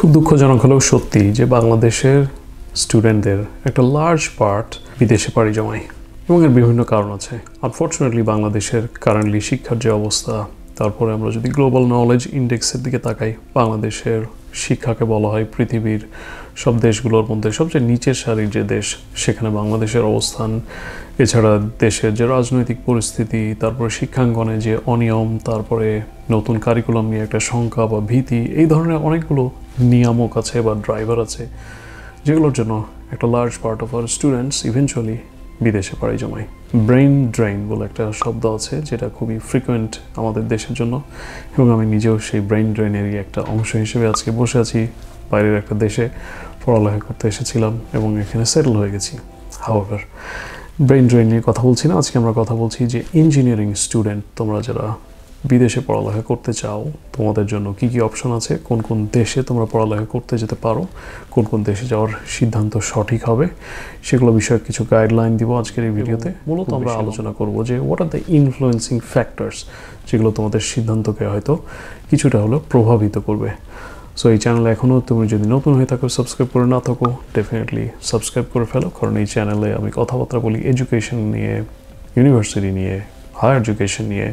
খুব দুঃখজনক হলেও সত্যি যে বাংলাদেশের স্টুডেন্টদের একটা লার্জ পার্ট বিদেশে পাড়ি জমায় এবং এর বিভিন্ন কারণ আছে। আনফর্চুনেটলি বাংলাদেশের কারেন্টলি শিক্ষার যে অবস্থা, তারপরে আমরা যদি গ্লোবাল নলেজ ইন্ডেক্সের দিকে তাকাই, বাংলাদেশের শিক্ষাকে বলা হয় পৃথিবীর সব দেশগুলোর মধ্যে সবচেয়ে নিচের সারির যে দেশ, সেখানে বাংলাদেশের অবস্থান, এছাড়া দেশের যে রাজনৈতিক পরিস্থিতি, তারপরে শিক্ষাঙ্গনে যে অনিয়ম, তারপরে নতুন কারিকুলাম নিয়ে একটা শঙ্কা বা ভীতি, এই ধরনের অনেকগুলো নিয়ামক আছে বা ড্রাইভার আছে, যেগুলোর জন্য একটা large part of our students eventually বিদেশে পাড়ি জমায়। ব্রেইন ড্রেইন বলে একটা শব্দ আছে, যেটা খুবই ফ্রিকোয়েন্ট আমাদের দেশের জন্য। এবং আমি নিজেও সেই ব্রেইন ড্রেইনেরই একটা অংশ হিসেবে আজকে বসে আছি, বাইরের একটা দেশে পড়ালেখা করতে এসেছিলাম এবং এখানে সেটেল হয়ে গেছি। হাওয়ার ব্রেইন ড্রেইন নিয়ে কথা বলছি না, আজকে আমরা কথা বলছি যে ইঞ্জিনিয়ারিং স্টুডেন্ট তোমরা যারা বিদেশে পড়ালেখা করতে চাও তোমাদের জন্য কি কি অপশন আছে? কোন কোন দেশে তোমরা পড়ালেখা করতে যেতে পারো? কোন কোন দেশে যাওয়ার সিদ্ধান্ত সঠিক হবে? সেগুলো বিষয়ে কিছু গাইডলাইন দিব আজকের এই ভিডিওতে। মূলত আমরা আলোচনা করব যে what are the influencing factors যেগুলো তোমাদের সিদ্ধান্তকে হয়তো কিছুটা হলেও প্রভাবিত করবে। সো এই চ্যানেলে এখনও তুমি যদি নতুন হয়ে থাকো সাবস্ক্রাইব করে না থাকো ডেফিনেটলি সাবস্ক্রাইব করে ফেলো। কারণ এই চ্যানেলে আমি কথাবার্তা বলি এডুকেশন নিয়ে ইউনিভার্সিটি নিয়ে হায়ার এডুকেশন নিয়ে,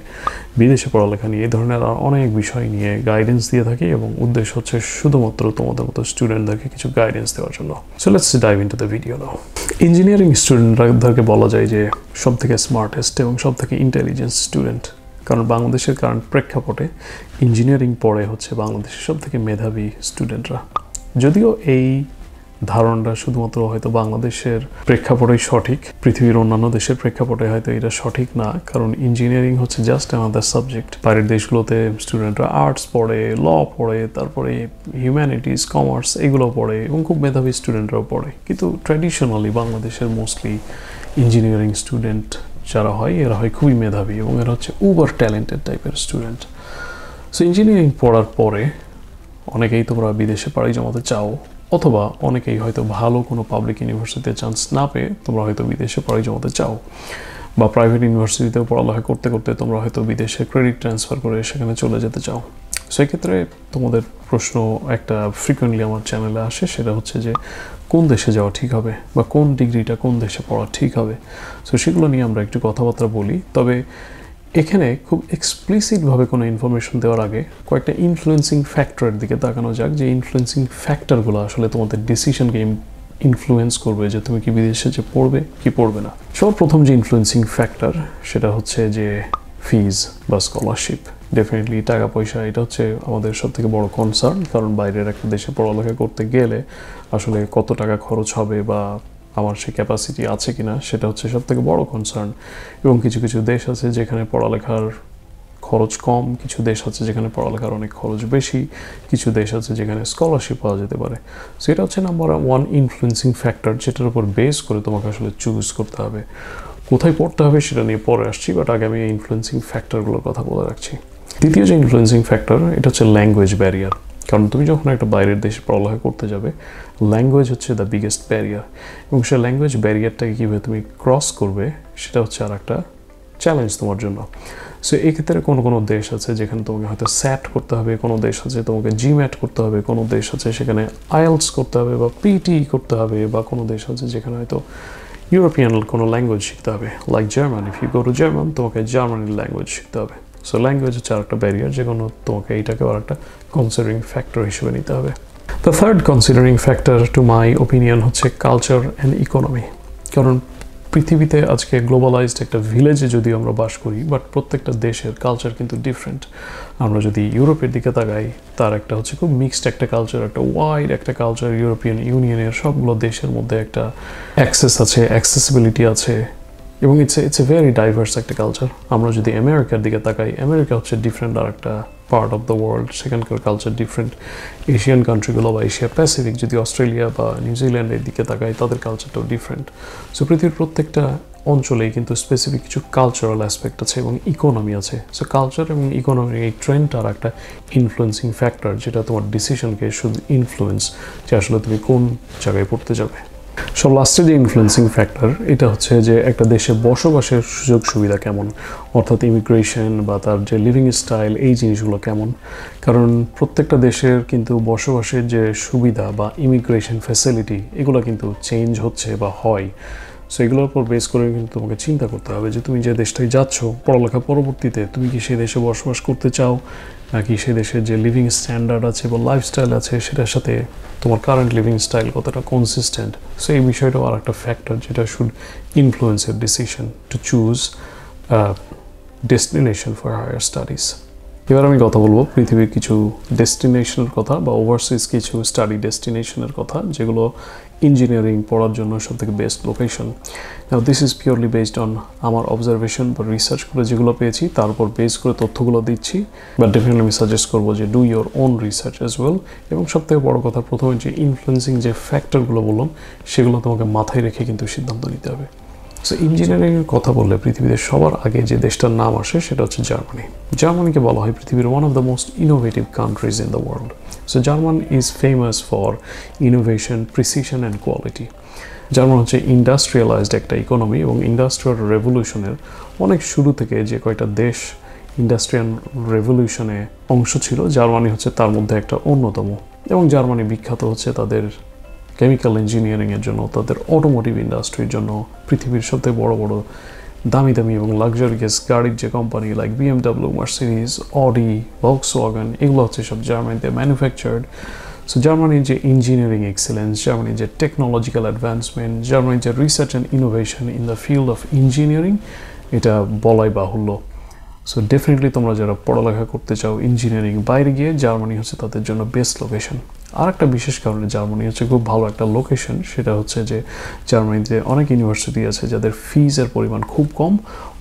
বিদেশে পড়ালেখা নিয়ে, এই ধরনের অনেক বিষয় নিয়ে গাইডেন্স দিয়ে থাকি এবং উদ্দেশ্য হচ্ছে শুধুমাত্র তোমাদের মতো স্টুডেন্টদেরকে কিছু গাইডেন্স দেওয়ার জন্য। So let's dive into the video now engineering স্টুডেন্টদেরকে বলা যায় যে সব থেকে স্মার্টেস্ট এবং সব থেকে ইন্টেলিজেন্স স্টুডেন্ট কারণ বাংলাদেশের কারণ প্রেক্ষাপটে ইঞ্জিনিয়ারিং পড়ে হচ্ছে বাংলাদেশের সব থেকে মেধাবী স্টুডেন্টরা যদিও এই ধারণাটা শুধুমাত্র হয়তো বাংলাদেশের প্রেক্ষাপটেই সঠিক, পৃথিবীর অন্যান্য দেশের প্রেক্ষাপটে হয়তো এটা সঠিক না, কারণ ইঞ্জিনিয়ারিং হচ্ছে জাস্ট আমাদের সাবজেক্ট বাইরের দেশগুলোতে স্টুডেন্টরা আর্টস পড়ে ল পড়ে, তারপরে হিউম্যানিটিস কমার্স এগুলো পড়ে এবং খুব মেধাবী স্টুডেন্টরাও পড়ে। কিন্তু ট্র্যাডিশনালি বাংলাদেশের মোস্টলি ইঞ্জিনিয়ারিং স্টুডেন্ট যারা হয়, এরা হয় খুবই মেধাবী এবং এরা হচ্ছে উবার ট্যালেন্টেড টাইপের স্টুডেন্ট সো ইঞ্জিনিয়ারিং পড়ার পরে অনেকেই তোমরা বিদেশে পাড়ি জমাতে চাও অথবা অনেকেই হয়তো ভালো কোনো পাবলিক ইউনিভার্সিটিতে চান্স না পেয়ে তোমরা হয়তো বিদেশে পড়াই জমাতে চাও বা প্রাইভেট ইউনিভার্সিটিতেও পড়ালেখা করতে করতে তোমরা হয়তো বিদেশে ক্রেডিট ট্রান্সফার করে সেখানে চলে যেতে চাও। সেক্ষেত্রে তোমাদের প্রশ্ন একটা ফ্রিকুয়েন্টলি আমার চ্যানেলে আসে, সেটা হচ্ছে যে কোন দেশে যাওয়া ঠিক হবে বা কোন ডিগ্রিটা কোন দেশে পড়া ঠিক হবে? সো সেগুলো নিয়ে আমরা একটু কথাবার্তা বলি। তবে এখানে খুব এক্সপ্লিসিটভাবে কোনো ইনফরমেশন দেওয়ার আগে কয়েকটা ইনফ্লুয়েন্সিং ফ্যাক্টরের দিকে তাকানো যাক, যে ইনফ্লুয়েন্সিং ফ্যাক্টরগুলো আসলে তোমাদের ডিসিশনকে ইনফ্লুয়েন্স করবে, যে তুমি কি বিদেশে যে পড়বে, কি পড়বে না। সবার প্রথম যে ইনফ্লুয়েন্সিং ফ্যাক্টর সেটা হচ্ছে যে ফিজ বা স্কলারশিপ ডেফিনেটলি টাকা, পয়সা, এটা হচ্ছে আমাদের সব থেকে বড় কনসার্ন কারণ বাইরের একটা দেশে পড়ালেখা করতে গেলে আসলে কত টাকা খরচ হবে বা আমার সে ক্যাপাসিটি আছে কিনা সেটা হচ্ছে সব থেকে বড় কনসার্ন এবং কিছু কিছু দেশ আছে যেখানে পড়ালেখার খরচ কম, কিছু দেশ আছে যেখানে পড়ালেখার অনেক খরচ বেশি, কিছু দেশ আছে যেখানে স্কলারশিপ পাওয়া যেতে পারে। সো এটা হচ্ছে নাম্বার ওয়ান ইনফ্লুয়েন্সিং ফ্যাক্টর যেটার উপর বেস করে তোমাকে আসলে চুজ করতে হবে। কোথায় পড়তে হবে সেটা নিয়ে পরে আসছি বাট আগে আমি এই ইনফ্লুয়েন্সিং ফ্যাক্টরগুলোর কথা বলে রাখছি। দ্বিতীয় যে ইনফ্লুয়েন্সিং ফ্যাক্টর এটা হচ্ছে ল্যাঙ্গুয়েজ ব্যারিয়ার কারণ তুমি যখন একটা বাইরের দেশে পড়ালেখা করতে যাবে ল্যাঙ্গুয়েজ হচ্ছে দ্য বিগেস্ট ব্যারিয়ার এবং সে ল্যাঙ্গুয়েজ ব্যারিয়ারটাকে কীভাবে তুমি ক্রস করবে, সেটা হচ্ছে আর একটা চ্যালেঞ্জ তোমার জন্য. সো এই ক্ষেত্রে কোনো কোনো দেশ আছে যেখানে তোমাকে হয়তো স্যাট করতে হবে, কোনো দেশ আছে তোমাকে জিম্যাট করতে হবে, কোনো দেশ আছে সেখানে আইএলস করতে হবে বা পিটি করতে হবে, বা কোনো দেশ আছে যেখানে হয়তো ইউরোপিয়ান কোনো ল্যাঙ্গুয়েজ শিখতে হবে like German if you go to German তোমাকে জার্মানির ল্যাঙ্গুয়েজ শিখতে হবে। সো ল্যাঙ্গুয়েজ হচ্ছে আর একটা ব্যারিয়ার যে কোনো তোমাকে এইটাকে আর একটা কনসিডারিং ফ্যাক্টর হিসেবে নিতে হবে। The third considering factor to my opinion হচ্ছে কালচার অ্যান্ড ইকোনমি কারণ পৃথিবীতে আজকে গ্লোবালাইজড একটা ভিলেজে যদি আমরা বাস করি বাট প্রত্যেকটা দেশের কালচার কিন্তু ডিফারেন্ট আমরা যদি ইউরোপের দিকে তাকাই, তার একটা হচ্ছে খুব মিক্সড একটা কালচার একটা ওয়াইড একটা কালচার ইউরোপিয়ান ইউনিয়নের সবগুলো দেশের মধ্যে একটা অ্যাক্সেস আছে অ্যাক্সেসিবিলিটি আছে। এবং it's it's a very diverse একটা কালচার আমরা যদি আমেরিকার দিকে তাকাই আমেরিকা হচ্ছে ডিফারেন্ট আর একটা পার্ট অফ দ্য ওয়ার্ল্ড সেখানকার কালচার ডিফারেন্ট এশিয়ান কান্ট্রিগুলো বা এশিয়া প্যাসিফিক যদি অস্ট্রেলিয়া বা নিউজিল্যান্ডের দিকে তাকাই, তাদের কালচারটাও ডিফারেন্ট সো পৃথিবীর প্রত্যেকটা অঞ্চলেই কিন্তু স্পেসিফিক কিছু কালচারাল অ্যাসপেক্ট আছে এবং ইকোনমি আছে। সো কালচার এবং ইকোনমির এই ট্রেন্ডটা আর একটা ইনফ্লুয়েন্সিং ফ্যাক্টর যেটা তোমার ডিসিশনকে শুধু ইনফ্লুয়েন্স যে আসলে তুমি কোন জায়গায় পড়তে যাবে। সব লাস্টে যে ইনফ্লুয়েন্সিং ফ্যাক্টর এটা হচ্ছে যে একটা দেশে বসবাসের সুযোগ সুবিধা কেমন? অর্থাৎ ইমিগ্রেশন বা তার যে লিভিং স্টাইল এই জিনিসগুলো কেমন? কারণ প্রত্যেকটা দেশের কিন্তু বসবাসের যে সুবিধা বা ইমিগ্রেশন ফ্যাসিলিটি এগুলো কিন্তু চেঞ্জ হচ্ছে বা হয়। সো এগুলোর উপর বেস করে কিন্তু তোমাকে চিন্তা করতে হবে যে তুমি যে দেশটায় যাচ্ছ, পড়ালেখা পরবর্তীতে তুমি কি সেই দেশে বসবাস করতে চাও, নাকি সে দেশের যে লিভিং স্ট্যান্ডার্ড আছে বা লাইফস্টাইল আছে, সেটার সাথে তোমার কারেন্ট লিভিং স্টাইল কতটা কনসিস্টেন্ট সো এই বিষয়টাও আর একটা ফ্যাক্টর যেটা should influence our decision to choose destination for higher studies এবার আমি কথা বলব পৃথিবীর কিছু ডেস্টিনেশনের কথা বা ওভারসিজ কিছু স্টাডি ডেস্টিনেশনের কথা, যেগুলো ইঞ্জিনিয়ারিং পড়ার জন্য সব থেকে best location this is purely based on আমার অবজারভেশন বা রিসার্চ করে যেগুলো পেয়েছি তার উপর বেস করে তথ্যগুলো দিচ্ছি বাট ডেফিনেটলি আমি সাজেস্ট করব যে do your own research as well এবং সবথেকে বড় কথা প্রথমে যে ইনফ্লুয়েন্সিং যে ফ্যাক্টরগুলো বললাম, সেগুলো তোমাকে মাথায় রেখে কিন্তু সিদ্ধান্ত নিতে হবে। সো ইঞ্জিনিয়ারিংয়ের কথা বললে পৃথিবীতে সবার আগে যে দেশটার নাম আসে, সেটা হচ্ছে জার্মানি। জার্মানিকে বলা হয় পৃথিবীর one of the most innovative countries in the world so German is famous for innovation precision and quality German হচ্ছে ইন্ডাস্ট্রিয়ালাইজড একটা ইকোনমি এবং ইন্ডাস্ট্রিয়াল রেভলিউশনের অনেক শুরু থেকে যে কয়টা দেশ ইন্ডাস্ট্রিয়াল রেভলিউশনে অংশ ছিল, জার্মানি হচ্ছে তার মধ্যে একটা অন্যতম এবং জার্মানি বিখ্যাত হচ্ছে তাদের কেমিক্যাল ইঞ্জিনিয়ারিংয়ের জন্য, তাদের অটোমোটিভ ইন্ডাস্ট্রির জন্য, পৃথিবীর সবথেকে বড় বড় দামি দামি এবং লাক্সারিয়াস গাড়ির যে company like BMW Mercedes Audi Volkswagen এগুলো হচ্ছে সব জার্মানিতে ম্যানুফ্যাকচার্ড সো জার্মানির যে ইঞ্জিনিয়ারিং এক্সেলেন্স জার্মানির যে টেকনোলজিক্যাল অ্যাডভান্সমেন্ট জার্মানির যে research and innovation in the field of engineering এটা বলাই বাহুল্য। সো ডেফিনেটলি তোমরা যারা পড়ালেখা করতে চাও ইঞ্জিনিয়ারিং বাইরে গিয়ে জার্মানি হচ্ছে তাদের জন্য বেস্ট লোকেশন আর একটা বিশেষ কারণে জার্মানি হচ্ছে খুব ভালো একটা লোকেশন সেটা হচ্ছে যে জার্মানিতে অনেক ইউনিভার্সিটি আছে যাদের ফিজের পরিমাণ খুব কম,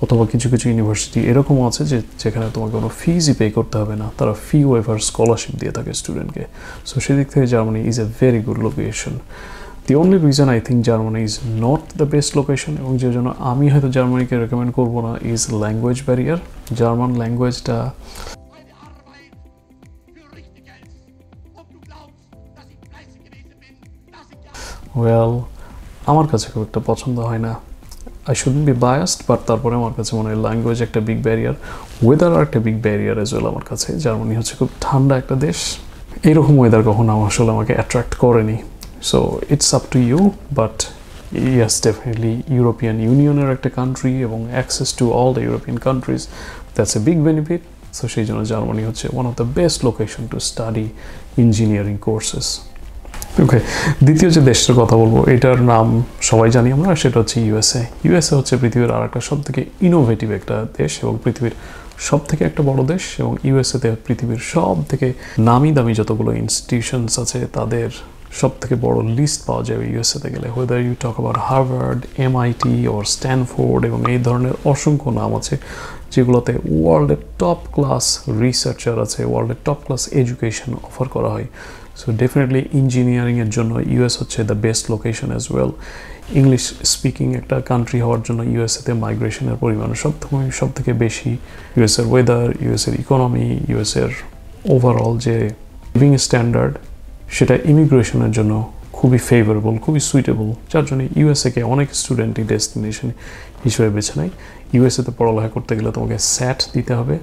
অথবা কিছু কিছু ইউনিভার্সিটি এরকমও আছে যে যেখানে তোমাকে কোনো ফিজই পে করতে হবে না, তারা ফি ওয়েভার স্কলারশিপ দিয়ে থাকে স্টুডেন্টকে সো সেদিক থেকে Germany is a very good location the only reason I think Germany is not the best location এবং যে জন্য আমি হয়তো জার্মানিকে রেকমেন্ড করব না ইজ ল্যাঙ্গুয়েজ ব্যারিয়ার জার্মান ল্যাঙ্গুয়েজটা ওয়েল আমার কাছে খুব একটা পছন্দ হয় না। I should be biased but তারপরে আমার কাছে মনে হয় ল্যাঙ্গুয়েজ একটা বিগ ব্যারিয়ার ওয়েদার আর একটা বিগ ব্যারিয়ার এজ ওয়েল আমার কাছে। জার্মানি হচ্ছে খুব ঠান্ডা একটা দেশ। এইরকম ওয়েদার কখনো আসলে আমাকে অ্যাট্রাক্ট করেনি। So it's up to you but yes definitely European ইউনিয়নের একটা কান্ট্রি এবং access to all the European countries that's a big benefit so সেই জন্য জার্মানি হচ্ছে one of the best location to study engineering courses okay দ্বিতীয় যে দেশটার কথা বলব, এটার নাম সবাই জানি আমরা, সেটা হচ্ছে ইউএসএ ইউএসএ হচ্ছে পৃথিবীর আর একটা সব থেকে ইনোভেটিভ একটা দেশ এবং পৃথিবীর সব থেকে একটা বড় দেশ এবং ইউএসএতে পৃথিবীর সব থেকে নামি দামি যতগুলো ইনস্টিটিউশনস আছে, তাদের সব থেকে বড় লিস্ট পাওয়া যাবে ইউএসএতে গেলে। হোয়েদার ইউ টক আবার হার্ভার্ড এমআইটি ওর স্ট্যানফোর্ড এবং এই ধরনের অসংখ্য নাম আছে যেগুলোতে ওয়ার্ল্ডের টপ ক্লাস রিসার্চার আছে ওয়ার্ল্ডের টপ ক্লাস এডুকেশন অফার করা হয়। সো ডেফিনেটলি ইঞ্জিনিয়ারিংয়ের জন্য ইউএস হচ্ছে the best location as well English speaking একটা কান্ট্রি হওয়ার জন্য ইউএসএতে মাইগ্রেশনের পরিমাণ সব সব থেকে বেশি ইউএসের ওয়েদার ইউএসের ইকোনমি ইউএসের ওভারঅল যে লিভিং স্ট্যান্ডার্ড সেটা ইমিগ্রেশনের জন্য খুবই ফেভারেবল খুবই সুইটেবল যার জন্য ইউএসএকে অনেক স্টুডেন্টই ডেস্টিনেশন হিসেবে বেছে নেয়। ইউএসএতে পড়ালেখা করতে গেলে তোমাকে স্যাট দিতে হবে।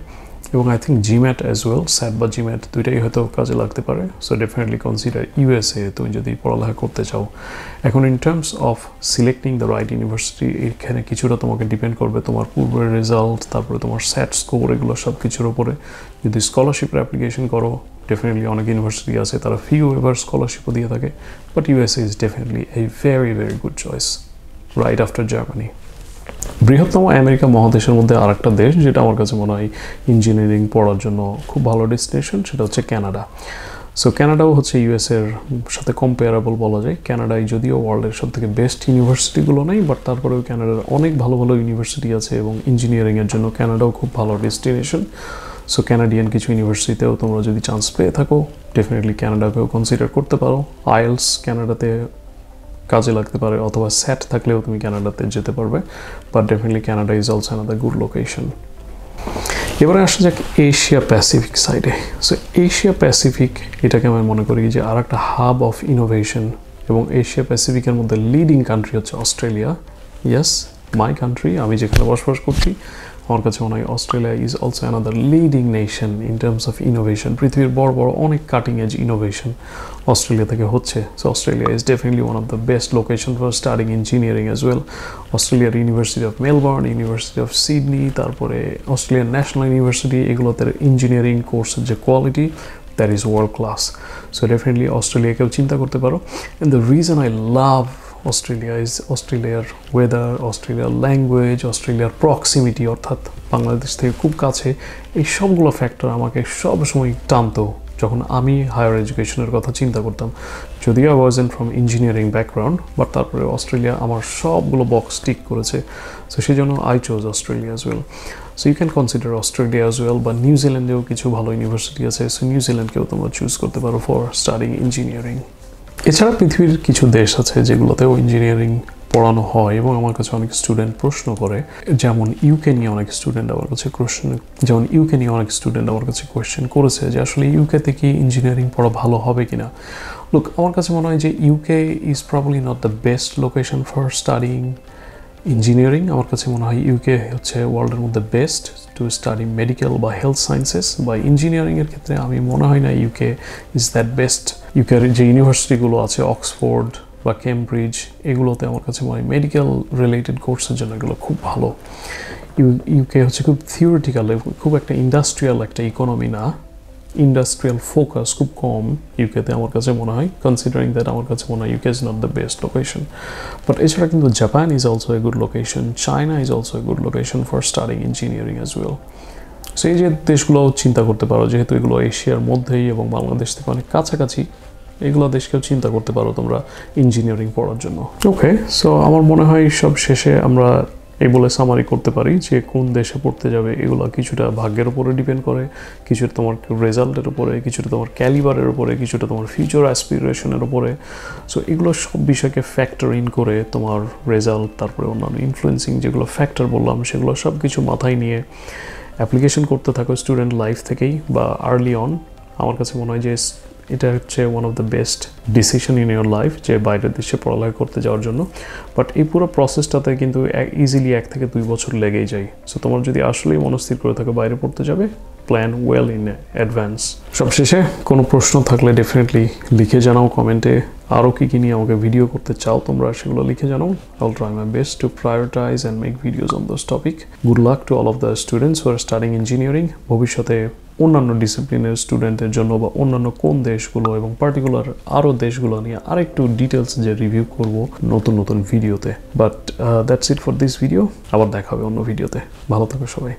এবং I think GMAT as well SAT বা জিম্যাট দুইটাই হয়তো কাজে লাগতে পারে। সো ডেফিনেটলি কনসিডার ইউএসএ তুমি যদি পড়ালেখা করতে চাও। এখন in terms of selecting the right university এখানে কিছুটা তোমাকে ডিপেন্ড করবে তোমার পূর্বের রেজাল্ট তারপরে তোমার স্যাট স্কোর এগুলো সব কিছুর উপরে। যদি স্কলারশিপের অ্যাপ্লিকেশন করো ডেফিনেটলি অনেক ইউনিভার্সিটি আছে, তারা ফিউ এভার স্কলারশিপও দিয়ে থাকে। But USA is definitely a very very good choice right after Germany বৃহত্তম আমেরিকা মহাদেশের মধ্যে আর একটা দেশ যেটা আমার কাছে মনে হয় ইঞ্জিনিয়ারিং পড়ার জন্য খুব ভালো ডেস্টিনেশন সেটা হচ্ছে ক্যানাডা সো ক্যানাডাও হচ্ছে ইউএসের সাথে কম্পেয়ারেবল বলা যায়। ক্যানাডায় যদিও ওয়ার্ল্ডের সব থেকে বেস্ট ইউনিভার্সিটিগুলো নেই বাট তারপরেও ক্যানাডার অনেক ভালো ভালো ইউনিভার্সিটি আছে এবং ইঞ্জিনিয়ারিংয়ের জন্য ক্যানাডাও খুব ভালো ডেস্টিনেশন সো ক্যানাডিয়ান কিছু ইউনিভার্সিটিতেও তোমরা যদি চান্স পেয়ে থাকো ডেফিনেটলি ক্যানাডাকেও কনসিডার করতে পারো। আইএলস ক্যানাডাতে কাজে লাগতে পারে, অথবা সেট থাকলেও তুমি ক্যানাডাতে যেতে পারবে but definitely Canada is also another good location এবারে আসা যাক এশিয়া প্যাসিফিক সাইডে সো এশিয়া প্যাসিফিক এটাকে আমি মনে করি যে আর একটা হাব অফ ইনোভেশন এবং এশিয়া প্যাসিফিকের মধ্যে লিডিং কান্ট্রি হচ্ছে অস্ট্রেলিয়া ইয়েস মাই কান্ট্রি আমি যেখানে বসবাস করছি আমার কাছে মনে হয় Australia is also another leading nation in terms of innovation পৃথিবীর বড় বড় অনেক কাটিং এজ ইনোভেশন অস্ট্রেলিয়া থেকে হচ্ছে। So Australia is definitely one of the best location for studying engineering as well অস্ট্রেলিয়ার university of Melbourne university of Sydney তারপরে Australian national university এগুলোতে engineering কোর্সের যে quality that is world class so definitely অস্ট্রেলিয়াকেও চিন্তা করতে পারো। And the reason I love Australia is অস্ট্রেলিয়ার weather অস্ট্রেলিয়ার ল্যাঙ্গুয়েজ অস্ট্রেলিয়ার প্রক্সিমিটি অর্থাৎ বাংলাদেশ থেকে খুব কাছে, এই সবগুলো ফ্যাক্টর আমাকে সবসময় টানতো যখন আমি হায়ার এডুকেশনের কথা চিন্তা করতাম। যদিও I was from engineering background but তারপরে অস্ট্রেলিয়া আমার সবগুলো বক্স টিক করেছে। সো সেই জন্য I chose Australia as well so you can consider Australia as well বা নিউজিল্যান্ডেও কিছু ভালো ইউনিভার্সিটি আছে। সো নিউজিল্যান্ডকেও তোমরা চুজ করতে পারো ফর স্টাডিং ইঞ্জিনিয়ারিং এছাড়া পৃথিবীর কিছু দেশ আছে যেগুলোতেও ইঞ্জিনিয়ারিং পড়ানো হয় এবং আমার কাছে অনেক স্টুডেন্ট প্রশ্ন করে। যেমন ইউকে নিয়ে অনেক স্টুডেন্ট আমার কাছে কোশ্চেন যেমন ইউকে নিয়ে অনেক স্টুডেন্ট আমার কাছে কোয়েশ্চেন করেছে যে আসলে ইউকেতে কি ইঞ্জিনিয়ারিং পড়া ভালো হবে কি না লুক আমার কাছে মনে হয় যে UK is probably not the best location for studying engineering আমার কাছে মনে হয় ইউকে হচ্ছে ওয়ার্ল্ডের মধ্যে বেস্ট টু স্টাডি মেডিকেল বা হেলথ সায়েন্সেস বা ইঞ্জিনিয়ারিংয়ের ক্ষেত্রে আমি মনে হয় না ইউকে ইজ দ্যাট বেস্ট ইউকের যে ইউনিভার্সিটিগুলো আছে অক্সফোর্ড বা কেমব্রিজ এগুলোতে আমার কাছে মনে হয় মেডিকেল রিলেটেড কোর্সের জন্য এগুলো খুব ভালো। ইউ ইউকে হচ্ছে খুব থিওরিটিক্যাল খুব একটা ইন্ডাস্ট্রিয়াল একটা ইকোনমি না। ইন্ডাস্ট্রিয়াল ফোকাস খুব কম ইউকেতে আমার কাছে মনে হয় কনসিডারিং দ্যাট আমার কাছে মনে হয় UK is not the best location but এছাড়া কিন্তু Japan is also a good location China is also a good location for studying engineering as well so এই যে দেশগুলো চিন্তা করতে পারো, যেহেতু এগুলো এশিয়ার মধ্যেই এবং বাংলাদেশ থেকে অনেক কাছাকাছি, এগুলো দেশকেও চিন্তা করতে পারো তোমরা ইঞ্জিনিয়ারিং পড়ার জন্য। ওকে সো আমার মনে হয় সব শেষে আমরা এই বলে সামারি করতে পারি যে কোন দেশে পড়তে যাবে, এগুলো কিছুটা ভাগ্যের উপরে ডিপেন্ড করে, কিছুটা তোমার রেজাল্টের উপরে, কিছুটা তোমার ক্যালিবারের উপরে, কিছুটা তোমার ফিউচার অ্যাসপিরেশনের উপরে। সো এগুলো সব বিষয়কে ফ্যাক্টর ইন করে তোমার রেজাল্ট তারপরে অন্যান্য ইনফ্লুয়েন্সিং যেগুলো ফ্যাক্টর বললাম, সেগুলো সব কিছু মাথায় নিয়ে অ্যাপ্লিকেশন করতে থাকো স্টুডেন্ট লাইফ থেকেই বা আর্লি অন আমার কাছে মনে হয় যে এটা হচ্ছে one of the best decision in your life যে বাইরের দেশে পড়ালেখা করতে যাওয়ার জন্য। বাট এই পুরো প্রসেসটাতে কিন্তু ইজিলি এক থেকে দুই বছর লেগেই যায়। সো তোমার যদি আসলেই মনস্থির করে থাকো বাইরে পড়তে যাবে প্ল্যান ওয়েল ইন অ্যাডভান্স সবশেষে কোনো প্রশ্ন থাকলে ডেফিনেটলি লিখে জানাও কমেন্টে। আরও কী কী নিয়ে আমাকে ভিডিও করতে চাও তোমরা সেগুলো লিখে জানাও। I'll try my best to prioritise and make videos on those topic good luck to all of the students are studying engineering ভবিষ্যতে অন্যান্য ডিসিপ্লিনের স্টুডেন্টের জন্য বা অন্যান্য কোন দেশগুলো এবং পার্টিকুলার আরও দেশগুলো নিয়ে আরেকটু ডিটেলস যে রিভিউ করব নতুন নতুন ভিডিওতে but that's it for this video আবার দেখা হবে অন্য ভিডিওতে ভালো থাকো সবাই।